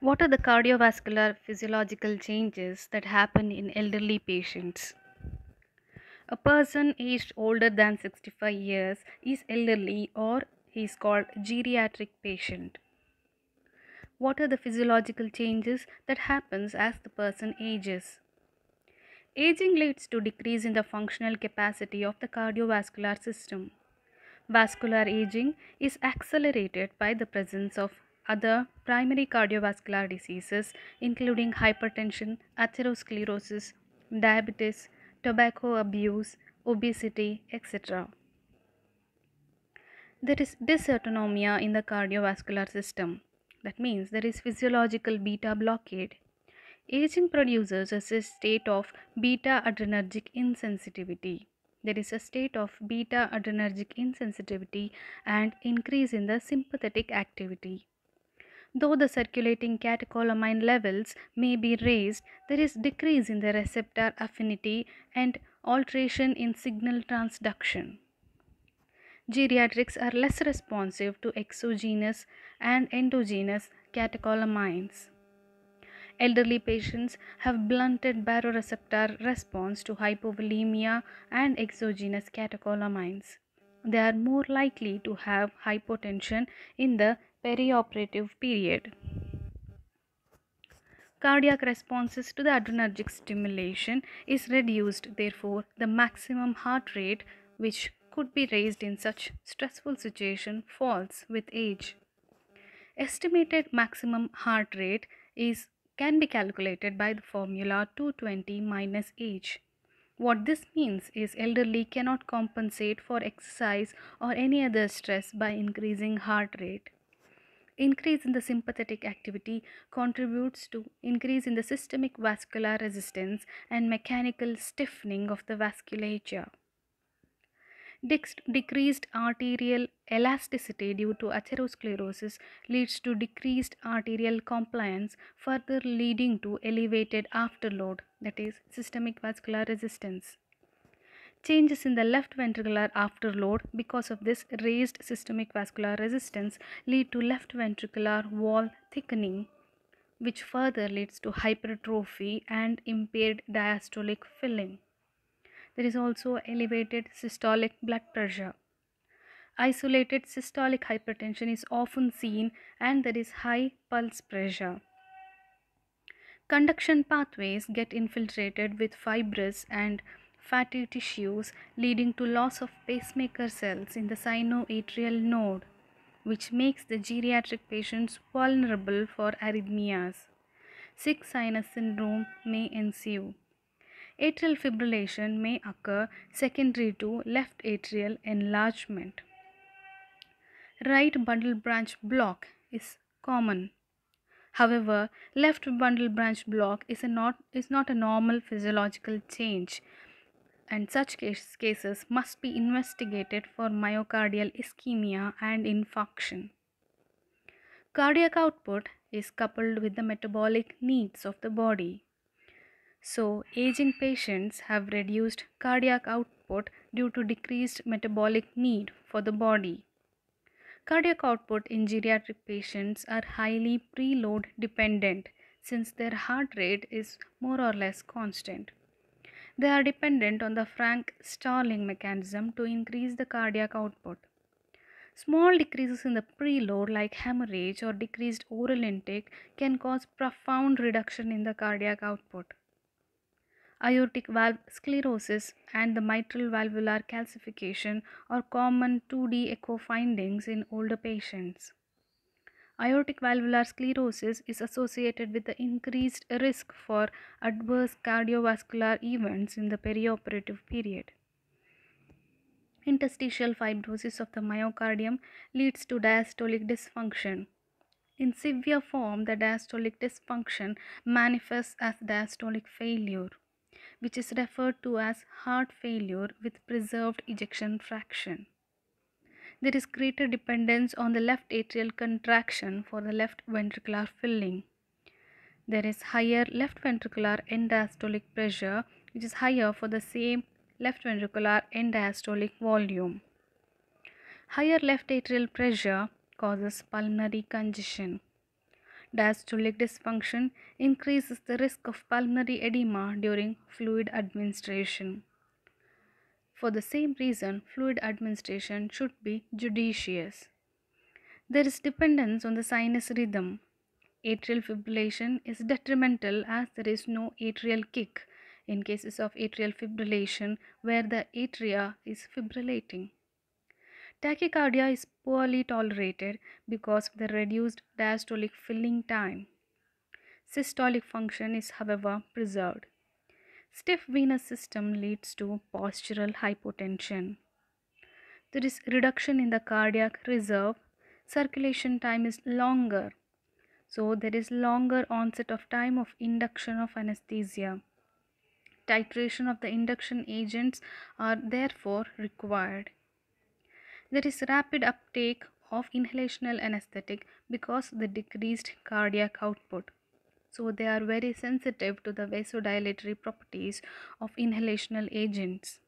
What are the cardiovascular physiological changes that happen in elderly patients? A person aged older than 65 years is elderly or he is called geriatric patient. What are the physiological changes that happens as the person ages? Aging leads to decrease in the functional capacity of the cardiovascular system. Vascular aging is accelerated by the presence of other primary cardiovascular diseases including hypertension, atherosclerosis, diabetes, tobacco abuse, obesity, etc. There is dysautonomia in the cardiovascular system. That means there is physiological beta blockade. Aging produces a state of beta adrenergic insensitivity. There is a state of beta adrenergic insensitivity and increase in the sympathetic activity. Though the circulating catecholamine levels may be raised, there is decrease in the receptor affinity and alteration in signal transduction. Geriatrics are less responsive to exogenous and endogenous catecholamines. Elderly patients have blunted baroreceptor response to hypovolemia and exogenous catecholamines. They are more likely to have hypotension in the perioperative period. Cardiac responses to the adrenergic stimulation is reduced, therefore, the maximum heart rate, which could be raised in such stressful situation, falls with age. Estimated maximum heart rate is can be calculated by the formula 220 minus age. What this means is elderly cannot compensate for exercise or any other stress by increasing heart rate. Increase in the sympathetic activity contributes to increase in the systemic vascular resistance and mechanical stiffening of the vasculature. Decreased arterial elasticity due to atherosclerosis leads to decreased arterial compliance, further leading to elevated afterload, that is, systemic vascular resistance. Changes in the left ventricular afterload because of this raised systemic vascular resistance lead to left ventricular wall thickening, which further leads to hypertrophy and impaired diastolic filling. There is also elevated systolic blood pressure. Isolated systolic hypertension is often seen and there is high pulse pressure. Conduction pathways get infiltrated with fibrous and fatty tissues leading to loss of pacemaker cells in the sinoatrial node which makes the geriatric patients vulnerable for arrhythmias. Sick sinus syndrome may ensue. Atrial fibrillation may occur secondary to left atrial enlargement. Right bundle branch block is common. However, left bundle branch block is, a not, is not a normal physiological change and such case, cases must be investigated for myocardial ischemia and infarction. Cardiac output is coupled with the metabolic needs of the body. So, aging patients have reduced cardiac output due to decreased metabolic need for the body. Cardiac output in geriatric patients are highly preload dependent since their heart rate is more or less constant. They are dependent on the Frank Starling mechanism to increase the cardiac output. Small decreases in the preload, like hemorrhage or decreased oral intake, can cause profound reduction in the cardiac output. Aortic valve sclerosis and the mitral valvular calcification are common 2D echo findings in older patients. Aortic valvular sclerosis is associated with the increased risk for adverse cardiovascular events in the perioperative period. Interstitial fibrosis of the myocardium leads to diastolic dysfunction. In severe form, the diastolic dysfunction manifests as diastolic failure, which is referred to as heart failure with preserved ejection fraction there is greater dependence on the left atrial contraction for the left ventricular filling. There is higher left ventricular end diastolic pressure which is higher for the same left ventricular end diastolic volume. Higher left atrial pressure causes pulmonary congestion. Diastolic dysfunction increases the risk of pulmonary edema during fluid administration. For the same reason, fluid administration should be judicious. There is dependence on the sinus rhythm. Atrial fibrillation is detrimental as there is no atrial kick in cases of atrial fibrillation where the atria is fibrillating. Tachycardia is poorly tolerated because of the reduced diastolic filling time. Systolic function is however preserved. Stiff venous system leads to postural hypotension. There is reduction in the cardiac reserve. Circulation time is longer. So there is longer onset of time of induction of anesthesia. Titration of the induction agents are therefore required. There is rapid uptake of inhalational anesthetic because the decreased cardiac output. So they are very sensitive to the vasodilatory properties of inhalational agents.